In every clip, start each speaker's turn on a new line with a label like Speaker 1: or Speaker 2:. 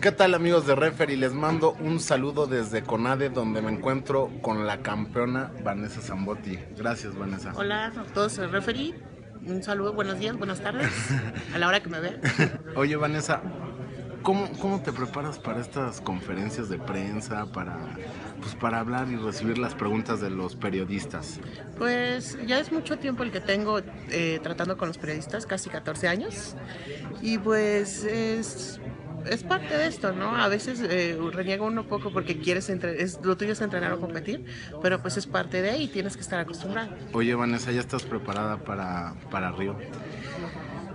Speaker 1: ¿Qué tal amigos de Referee? Les mando un saludo desde Conade donde me encuentro con la campeona Vanessa Zambotti. Gracias Vanessa.
Speaker 2: Hola a todos, Referee. Un saludo, buenos días, buenas tardes, a la hora que me vean.
Speaker 1: Oye Vanessa, ¿cómo, ¿cómo te preparas para estas conferencias de prensa, para, pues, para hablar y recibir las preguntas de los periodistas?
Speaker 2: Pues ya es mucho tiempo el que tengo eh, tratando con los periodistas, casi 14 años. Y pues es es parte de esto, ¿no? A veces eh, reniega uno poco porque quieres entre, es, lo tuyo es entrenar o competir, pero pues es parte de ahí y tienes que estar acostumbrado.
Speaker 1: Oye, Vanessa, ¿ya estás preparada para, para Río?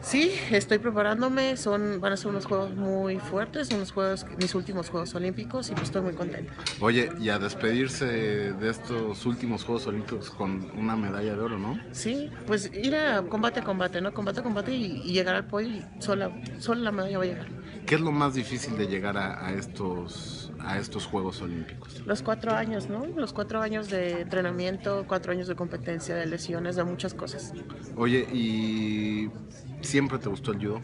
Speaker 2: Sí, estoy preparándome, son, van a ser unos juegos muy fuertes, unos juegos, mis últimos Juegos Olímpicos y pues estoy muy contenta.
Speaker 1: Oye, y a despedirse de estos últimos Juegos Olímpicos con una medalla de oro, ¿no?
Speaker 2: Sí, pues ir a combate a combate, ¿no? Combate a combate y, y llegar al podio y sola, sola la medalla va a llegar.
Speaker 1: ¿Qué es lo más difícil de llegar a, a, estos, a estos Juegos Olímpicos?
Speaker 2: Los cuatro años, ¿no? Los cuatro años de entrenamiento, cuatro años de competencia, de lesiones, de muchas cosas.
Speaker 1: Oye, ¿y siempre te gustó el judo?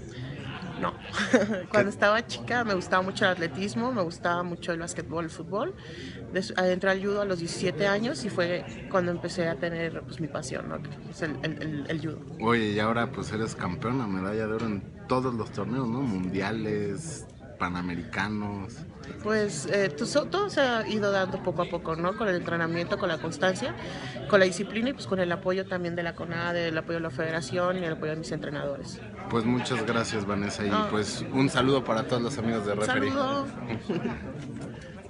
Speaker 2: No. Cuando estaba chica me gustaba mucho el atletismo, me gustaba mucho el básquetbol, el fútbol. Entré al judo a los 17 años y fue cuando empecé a tener pues, mi pasión, ¿no? Es el, el, el, judo.
Speaker 1: Oye, y ahora pues eres campeona, medalla de oro en todos los torneos, ¿no? Mundiales, panamericanos.
Speaker 2: Pues eh, todo se ha ido dando poco a poco, ¿no? Con el entrenamiento, con la constancia, con la disciplina y pues con el apoyo también de la CONADE, el apoyo de la federación y el apoyo de mis entrenadores.
Speaker 1: Pues muchas gracias Vanessa y pues un saludo para todos los amigos de Referee.